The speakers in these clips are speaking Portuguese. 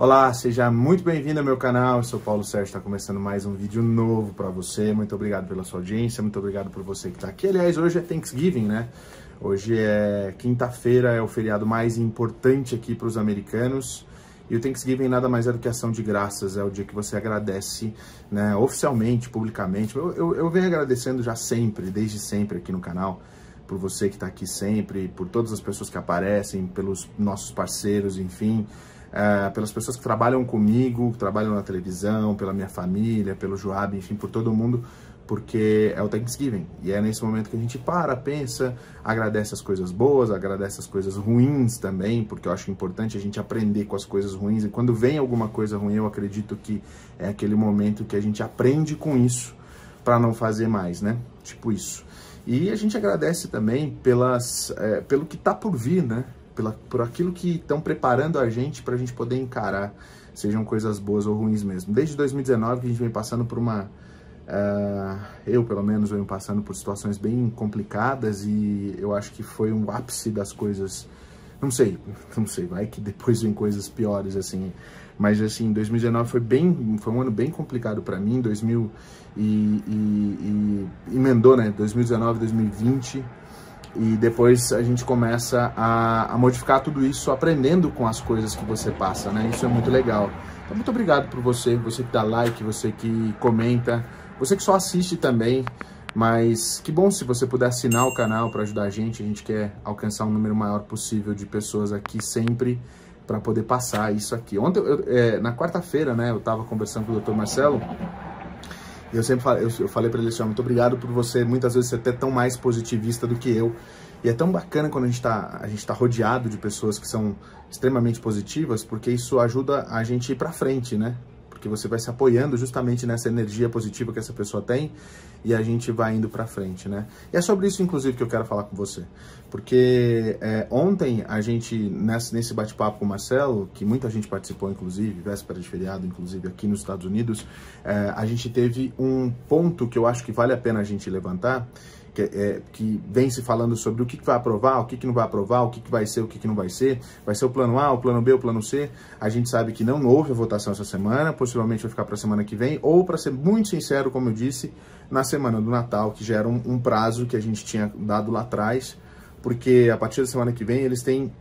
Olá, seja muito bem-vindo ao meu canal. Eu sou Paulo Sérgio, está começando mais um vídeo novo para você. Muito obrigado pela sua audiência, muito obrigado por você que está aqui. Aliás, hoje é Thanksgiving, né? Hoje é quinta-feira, é o feriado mais importante aqui para os americanos. E o Thanksgiving nada mais é do que ação de graças, é o dia que você agradece, né, oficialmente, publicamente. Eu, eu, eu venho agradecendo já sempre, desde sempre aqui no canal, por você que está aqui sempre, por todas as pessoas que aparecem, pelos nossos parceiros, enfim é, pelas pessoas que trabalham comigo, que trabalham na televisão, pela minha família, pelo Joab, enfim, por todo mundo, porque é o Thanksgiving. E é nesse momento que a gente para, pensa, agradece as coisas boas, agradece as coisas ruins também, porque eu acho importante a gente aprender com as coisas ruins. E quando vem alguma coisa ruim, eu acredito que é aquele momento que a gente aprende com isso para não fazer mais, né? Tipo isso. E a gente agradece também pelas, é, pelo que está por vir, né? Pela, por aquilo que estão preparando a gente para a gente poder encarar, sejam coisas boas ou ruins mesmo. Desde 2019 que a gente vem passando por uma. Uh, eu, pelo menos, venho passando por situações bem complicadas e eu acho que foi um ápice das coisas. Não sei, não sei, vai que depois vem coisas piores, assim. Mas, assim, 2019 foi bem, foi um ano bem complicado para mim, 2000 e, e, e emendou, né, 2019, 2020, e depois a gente começa a, a, modificar tudo isso aprendendo com as coisas que você passa, né? Isso é muito legal. Então, muito obrigado por você, você que dá like, você que comenta, você que só assiste também. Mas que bom se você puder assinar o canal para ajudar a gente. A gente quer alcançar um número maior possível de pessoas aqui sempre para poder passar isso aqui. Ontem, eu, é, na quarta-feira, né, eu estava conversando com o Dr. Marcelo eu sempre falei, eu, falei para ele assim, muito obrigado por você, muitas vezes, ser até tão mais positivista do que eu. E é tão bacana quando a gente está tá rodeado de pessoas que são extremamente positivas, porque isso ajuda a gente a ir para frente, né? Porque você vai se apoiando justamente nessa energia positiva que essa pessoa tem e a gente vai indo para frente, né? E é sobre isso, inclusive, que eu quero falar com você, porque é, ontem a gente, nesse, bate-papo com o Marcelo, que muita gente participou, inclusive, véspera de feriado, inclusive aqui nos Estados Unidos, é, a gente teve um ponto que eu acho que vale a pena a gente levantar, que, é, que, vem se falando sobre o que, que vai aprovar, o que, que não vai aprovar, o que, que vai ser, o que, que não vai ser. Vai ser o plano A, o plano B, o plano C. A gente sabe que não houve a votação essa semana, possivelmente vai ficar para a semana que vem, ou, para ser muito sincero, como eu disse, na semana do Natal, que já era um, um prazo que a gente tinha dado lá atrás, porque a partir da semana que vem eles têm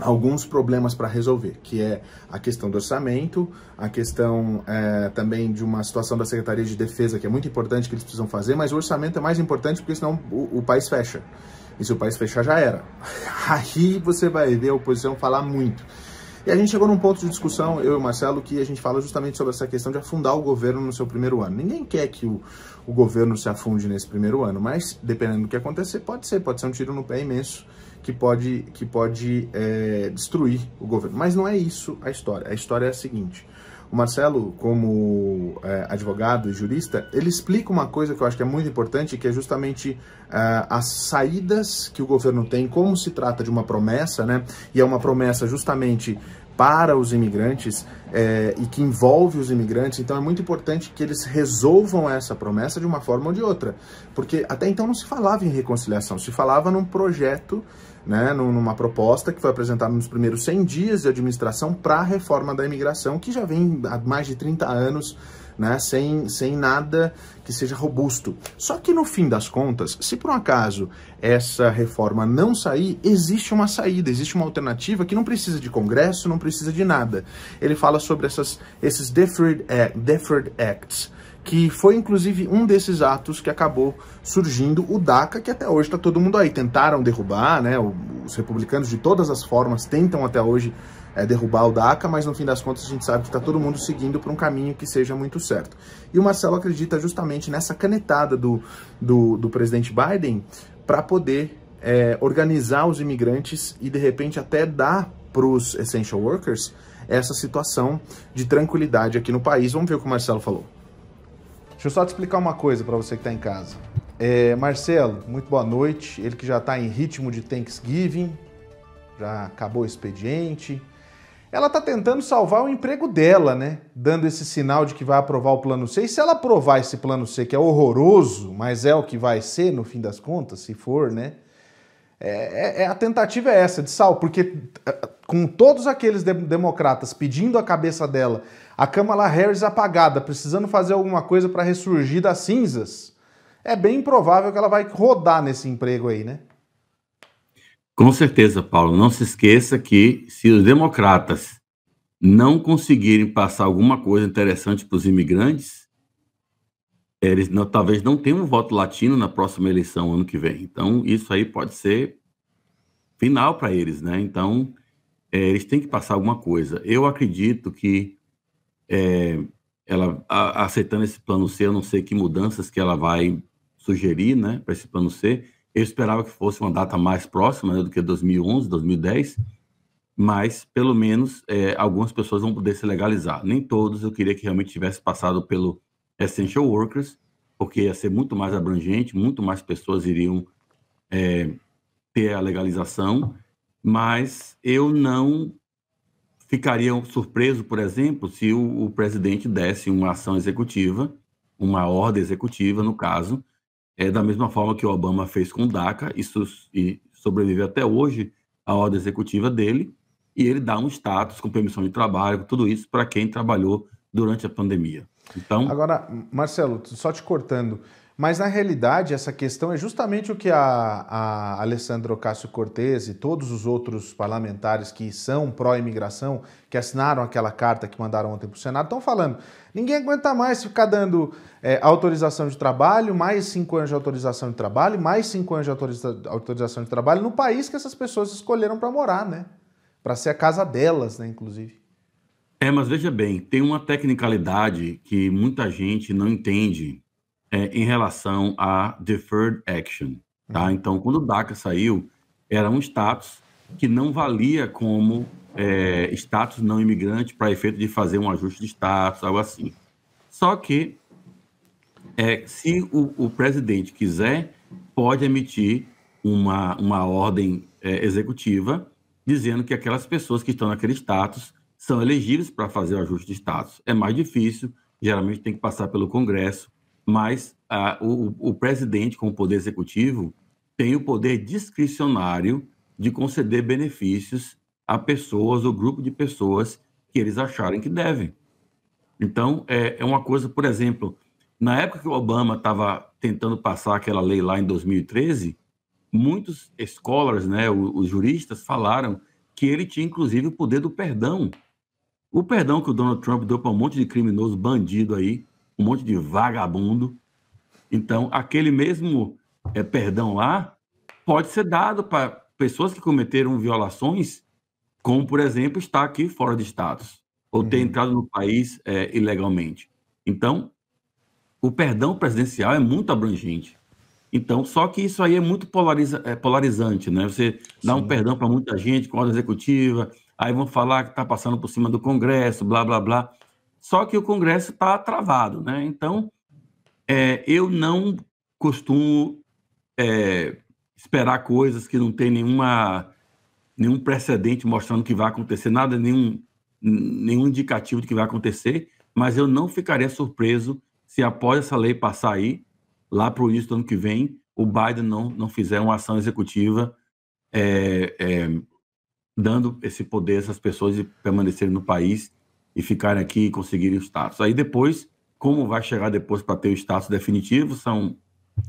alguns problemas para resolver, que é a questão do orçamento, a questão é, também de uma situação da Secretaria de Defesa, que é muito importante que eles precisam fazer, mas o orçamento é mais importante porque senão o, o país fecha. E se o país fechar, já era. Aí você vai ver a oposição falar muito. E a gente chegou num ponto de discussão, eu e o Marcelo, que a gente fala justamente sobre essa questão de afundar o governo no seu primeiro ano. Ninguém quer que o, o governo se afunde nesse primeiro ano, mas dependendo do que acontecer, pode ser, pode ser um tiro no pé imenso que pode, que pode é, destruir o governo. Mas não é isso a história. A história é a seguinte. O Marcelo, como é, advogado e jurista, ele explica uma coisa que eu acho que é muito importante, que é justamente é, as saídas que o governo tem, como se trata de uma promessa, né? E é uma promessa justamente para os imigrantes é, e que envolve os imigrantes, então é muito importante que eles resolvam essa promessa de uma forma ou de outra, porque até então não se falava em reconciliação, se falava num projeto né, numa proposta que foi apresentada nos primeiros 100 dias de administração para a reforma da imigração, que já vem há mais de 30 anos, né, sem, sem nada que seja robusto. Só que no fim das contas, se por um acaso essa reforma não sair, existe uma saída, existe uma alternativa que não precisa de Congresso, não precisa de nada. Ele fala sobre essas, esses deferred, deferred acts, que foi inclusive um desses atos que acabou surgindo o DACA, que até hoje está todo mundo aí. Tentaram derrubar, né? Os republicanos de todas as formas tentam até hoje é, derrubar o DACA, mas no fim das contas a gente sabe que está todo mundo seguindo para um caminho que seja muito certo. E o Marcelo acredita justamente nessa canetada do, do, do presidente Biden para poder é, organizar os imigrantes e de repente até dar para os essential workers essa situação de tranquilidade aqui no país. Vamos ver o que o Marcelo falou. Deixa eu só te explicar uma coisa para você que está em casa. É, Marcelo, muito boa noite. Ele que já está em ritmo de Thanksgiving, já acabou o expediente. Ela está tentando salvar o emprego dela, né? Dando esse sinal de que vai aprovar o plano C. E se ela aprovar esse plano C, que é horroroso, mas é o que vai ser no fim das contas, se for, né? É, é, é, a tentativa é essa, de sal, porque é, com todos aqueles de democratas pedindo a cabeça dela, a Kamala Harris apagada, precisando fazer alguma coisa para ressurgir das cinzas, é bem improvável que ela vai rodar nesse emprego aí, né? Com certeza, Paulo. Não se esqueça que se os democratas não conseguirem passar alguma coisa interessante para os imigrantes, eles não, talvez não tenham um voto latino na próxima eleição ano que vem. Então, isso aí pode ser final para eles, né? Então, é, eles têm que passar alguma coisa. Eu acredito que é, ela a, aceitando esse plano C, eu não sei que mudanças que ela vai sugerir, né, para esse plano C. Eu esperava que fosse uma data mais próxima né, do que 2011, 2010, mas pelo menos é, algumas pessoas vão poder se legalizar. Nem todos eu queria que realmente tivesse passado pelo Essential Workers, porque ia ser muito mais abrangente, muito mais pessoas iriam é, ter a legalização, mas eu não ficaria surpreso, por exemplo, se o, o presidente desse uma ação executiva, uma ordem executiva, no caso, é da mesma forma que o Obama fez com o DACA, isso e sobrevive até hoje a ordem executiva dele, e ele dá um status com permissão de trabalho, tudo isso para quem trabalhou durante a pandemia. Então, agora, Marcelo, só te cortando, mas na realidade essa questão é justamente o que a, a Alessandro Cássio Cortez e todos os outros parlamentares que são pró-imigração, que assinaram aquela carta que mandaram ontem para o Senado, estão falando. Ninguém aguenta mais ficar dando é, autorização de trabalho, mais cinco anos de autorização de trabalho, mais cinco anos de autoriza autorização de trabalho no país que essas pessoas escolheram para morar, né? Para ser a casa delas, né, inclusive. É, mas veja bem, tem uma tecnicalidade que muita gente não entende é, em relação a deferred action, tá? Uhum. Então, quando o DACA saiu, era um status que não valia como é, status não imigrante para efeito de fazer um ajuste de status, algo assim. Só que é, se o, o, presidente quiser, pode emitir uma, uma ordem é, executiva dizendo que aquelas pessoas que estão naquele status são elegíveis para fazer o ajuste de status. É mais difícil, geralmente tem que passar pelo Congresso, mas a, o, o presidente, com o poder executivo, tem o poder discricionário de conceder benefícios a pessoas ou grupo de pessoas que eles acharem que devem. Então, é, é uma coisa, por exemplo, na época que o Obama estava tentando passar aquela lei lá em 2013, muitos scholars, né, os, os juristas, falaram que ele tinha inclusive o poder do perdão. O perdão que o Donald Trump deu para um monte de criminoso bandido aí, um monte de vagabundo. Então, aquele mesmo é, perdão lá pode ser dado para pessoas que cometeram violações, como, por exemplo, estar aqui fora de status, ou ter uhum. entrado no país é, ilegalmente. Então, o perdão presidencial é muito abrangente. Então, só que isso aí é muito polariza, é, polarizante, né? Você dá Sim. um perdão para muita gente com ordem executiva, aí vão falar que está passando por cima do Congresso, blá, blá, blá. Só que o Congresso está travado, né? Então, é, eu não costumo é, esperar coisas que não tem nenhuma, nenhum precedente mostrando que vai acontecer, nada, nenhum, nenhum indicativo de que vai acontecer, mas eu não ficaria surpreso se após essa lei passar aí, lá para o início do ano que vem, o Biden não, não fizer uma ação executiva é, é, dando esse poder a essas pessoas de permanecerem no país e ficarem aqui e conseguirem o status. Aí depois, como vai chegar depois para ter o status definitivo, são,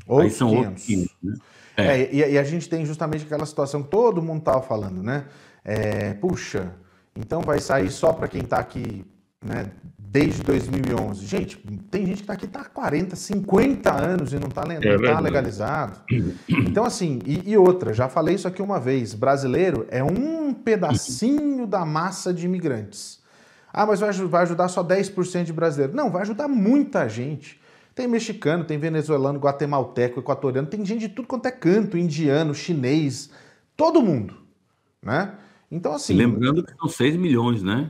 outros aí são 500. outros 500, né? É. é e, e, a gente tem justamente aquela situação que todo mundo estava falando, né? É, puxa, então vai sair só para quem está aqui né, desde 2011. Gente, tem gente que está aqui tá há 40, 50 anos e não está é tá legalizado. Então, assim, e, e, outra, já falei isso aqui uma vez: brasileiro é um pedacinho da massa de imigrantes. Ah, mas vai, vai ajudar só 10% de brasileiro. Não, vai ajudar muita gente. Tem mexicano, tem venezuelano, guatemalteco, equatoriano, tem gente de tudo quanto é canto, indiano, chinês, todo mundo, né? Então, assim... Lembrando que são 6 milhões, né?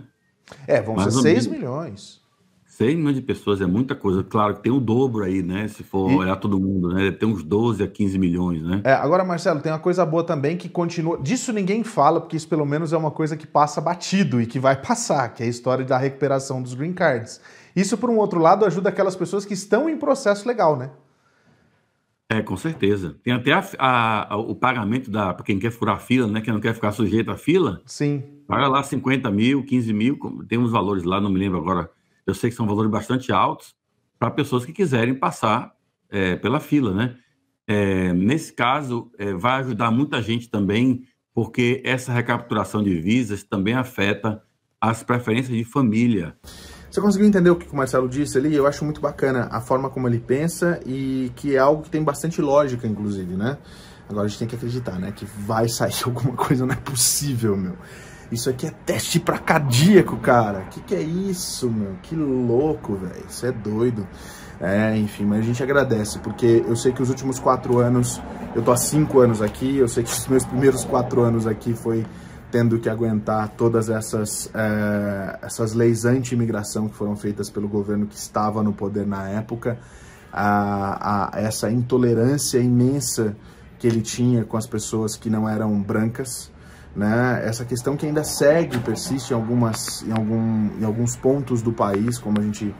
É, vão Mais ser 6 milhões. 6 milhões de pessoas é muita coisa. Claro que tem o dobro aí, né? Se for e... olhar todo mundo, né? Tem uns 12 a 15 milhões, né? É, agora, Marcelo, tem uma coisa boa também que continua. Disso ninguém fala, porque isso pelo menos é uma coisa que passa batido e que vai passar, que é a história da recuperação dos green cards. Isso, por um outro lado, ajuda aquelas pessoas que estão em processo legal, né? É, com certeza. Tem até a, a, o pagamento da para quem quer furar fila, né? Quem não quer ficar sujeito à fila. Sim. Paga lá 50 mil, 15 mil, tem uns valores lá, não me lembro agora. Eu sei que são valores bastante altos para pessoas que quiserem passar é, pela fila, né? É, nesse caso, é, vai ajudar muita gente também, porque essa recapturação de visas também afeta as preferências de família. Você conseguiu entender o que o Marcelo disse ali? Eu acho muito bacana a forma como ele pensa e que é algo que tem bastante lógica, inclusive, né? Agora a gente tem que acreditar, né? Que vai sair alguma coisa, não é possível, meu. Isso aqui é teste pra cardíaco, cara. Que que é isso, meu? Que louco, velho. Isso é doido. É, enfim, mas a gente agradece, porque eu sei que os últimos quatro anos, eu tô há cinco anos aqui, eu sei que os meus primeiros quatro anos aqui foi tendo que aguentar todas essas, é, essas leis anti-imigração que foram feitas pelo governo que estava no poder na época, a, a, essa intolerância imensa que ele tinha com as pessoas que não eram brancas, né? Essa questão que ainda segue, persiste em, algumas, em, algum, em alguns pontos do país, como a gente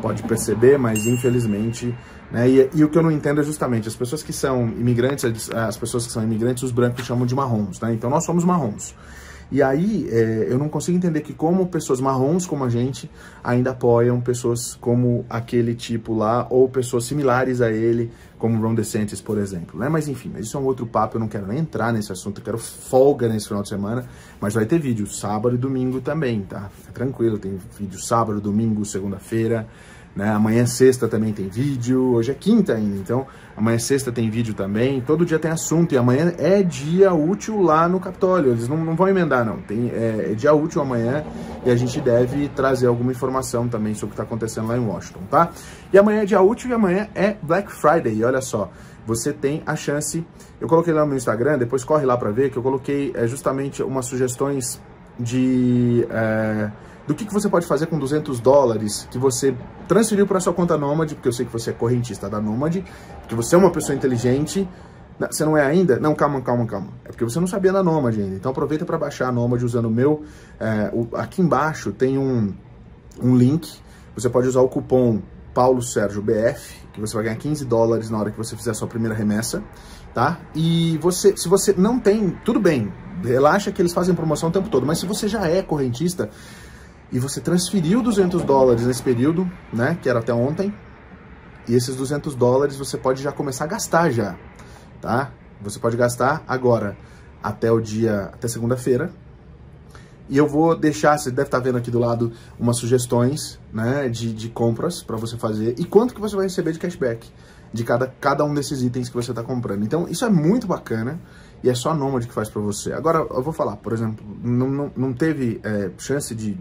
pode perceber, mas infelizmente, né? E, e, o que eu não entendo é justamente as pessoas que são imigrantes, as pessoas que são imigrantes, os brancos chamam de marrons, né? Então nós somos marrons. E aí é, eu não consigo entender que como pessoas marrons como a gente ainda apoiam pessoas como aquele tipo lá ou pessoas similares a ele, como Ron DeSantis, por exemplo. Né? Mas enfim, isso é um outro papo, eu não quero nem entrar nesse assunto, eu quero folga nesse final de semana, mas vai ter vídeo sábado e domingo também, tá? Fica tranquilo, tem vídeo sábado, domingo, segunda-feira, né? Amanhã sexta também tem vídeo, hoje é quinta ainda, então amanhã sexta tem vídeo também, todo dia tem assunto, e amanhã é dia útil lá no Capitólio, eles não, não vão emendar não, tem, é, é, dia útil amanhã e a gente deve trazer alguma informação também sobre o que está acontecendo lá em Washington, tá? E amanhã é dia útil e amanhã é Black Friday, olha só, você tem a chance, eu coloquei lá no meu Instagram, depois corre lá para ver, que eu coloquei é, justamente umas sugestões de... É, do que, que você pode fazer com 200 dólares que você transferiu para sua conta Nômade, porque eu sei que você é correntista da Nômade, que você é uma pessoa inteligente. Você não é ainda? Não, calma, calma, calma. É porque você não sabia da Nômade ainda. Então aproveita para baixar a Nômade usando o meu. É, o, aqui embaixo tem um, um link. Você pode usar o cupom Paulo Sérgio BF, que você vai ganhar 15 dólares na hora que você fizer a sua primeira remessa, tá? E você, se você não tem, tudo bem, relaxa que eles fazem promoção o tempo todo, mas se você já é correntista, e você transferiu 200 dólares nesse período, né, que era até ontem, e esses 200 dólares você pode já começar a gastar já, tá? Você pode gastar agora até o dia, até segunda-feira, e eu vou deixar, você deve estar vendo aqui do lado, umas sugestões né, de, de compras para você fazer e quanto que você vai receber de cashback de cada, cada um desses itens que você está comprando. Então, isso é muito bacana e é só a Nomad que faz para você. Agora, eu vou falar, por exemplo, não, não, não teve é, chance de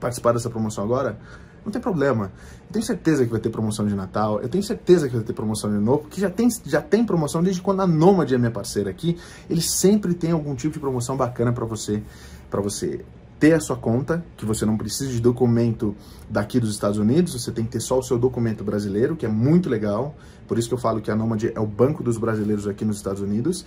participar dessa promoção agora, não tem problema. Eu tenho certeza que vai ter promoção de Natal, eu tenho certeza que vai ter promoção de novo, porque já tem, já tem promoção desde quando a Nomad é minha parceira aqui. Eles sempre tem algum tipo de promoção bacana para você, para você ter a sua conta, que você não precisa de documento daqui dos Estados Unidos, você tem que ter só o seu documento brasileiro, que é muito legal. Por isso que eu falo que a Nomad é o banco dos brasileiros aqui nos Estados Unidos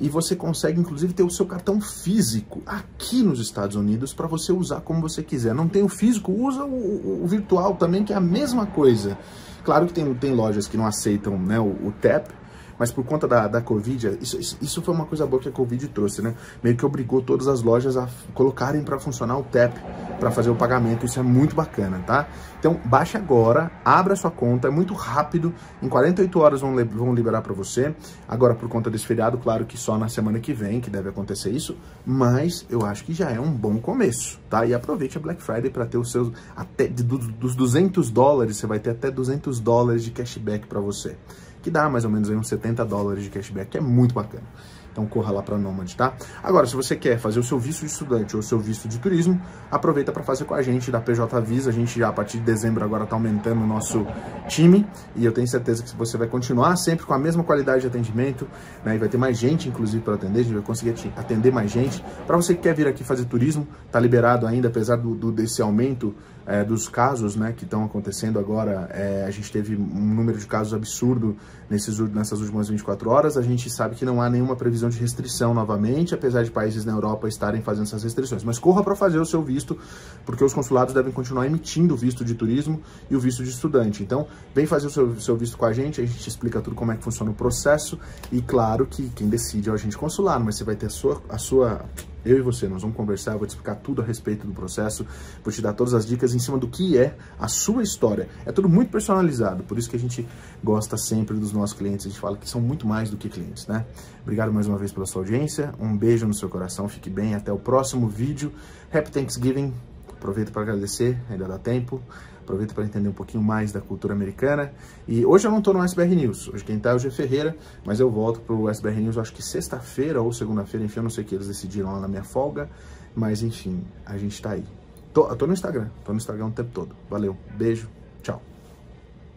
e você consegue inclusive ter o seu cartão físico aqui nos Estados Unidos para você usar como você quiser. Não tem o físico, usa o, o, virtual também, que é a mesma coisa. Claro que tem, tem lojas que não aceitam né, o, o TAP, mas por conta da, da Covid, isso, isso, foi uma coisa boa que a Covid trouxe, né? Meio que obrigou todas as lojas a colocarem para funcionar o TAP para fazer o pagamento, isso é muito bacana, tá? Então, baixe agora, abra sua conta, é muito rápido, em 48 horas vão, vão liberar para você. Agora, por conta desse feriado, claro que só na semana que vem que deve acontecer isso, mas eu acho que já é um bom começo, tá? E aproveite a Black Friday para ter os seus, até dos 200 dólares, você vai ter até 200 dólares de cashback para você que dá mais ou menos aí uns 70 dólares de cashback, que é muito bacana. Então corra lá para Nomad, tá? Agora, se você quer fazer o seu visto de estudante ou o seu visto de turismo, aproveita para fazer com a gente da PJ Visa. A gente já a partir de dezembro agora está aumentando o nosso time e eu tenho certeza que você vai continuar sempre com a mesma qualidade de atendimento, né? E vai ter mais gente, inclusive, para atender. A gente vai conseguir atender mais gente. Para você que quer vir aqui fazer turismo, tá liberado ainda, apesar do, do desse aumento é, dos casos né, que estão acontecendo agora. É, a gente teve um número de casos absurdo nesses, nessas últimas 24 horas. A gente sabe que não há nenhuma previsão de restrição novamente, apesar de países na Europa estarem fazendo essas restrições. Mas corra para fazer o seu visto, porque os consulados devem continuar emitindo o visto de turismo e o visto de estudante. Então, vem fazer o seu, seu visto com a gente, a gente explica tudo como é que funciona o processo. E claro que quem decide é o agente consular, mas você vai ter a sua, a sua eu e você, nós vamos conversar, eu vou te explicar tudo a respeito do processo, vou te dar todas as dicas em cima do que é a sua história. É tudo muito personalizado, por isso que a gente gosta sempre dos nossos clientes, a gente fala que são muito mais do que clientes, né? Obrigado mais uma vez pela sua audiência, um beijo no seu coração, fique bem, até o próximo vídeo. Happy Thanksgiving, aproveito para agradecer, ainda dá tempo. Aproveita para entender um pouquinho mais da cultura americana. E hoje eu não estou no SBR News. Hoje quem está é o G Ferreira, mas eu volto para o SBR News, acho que sexta-feira ou segunda-feira, enfim, eu não sei o que eles decidiram lá na minha folga. Mas enfim, a gente está aí. Tô, tô no Instagram, tô no Instagram o tempo todo. Valeu, beijo, tchau.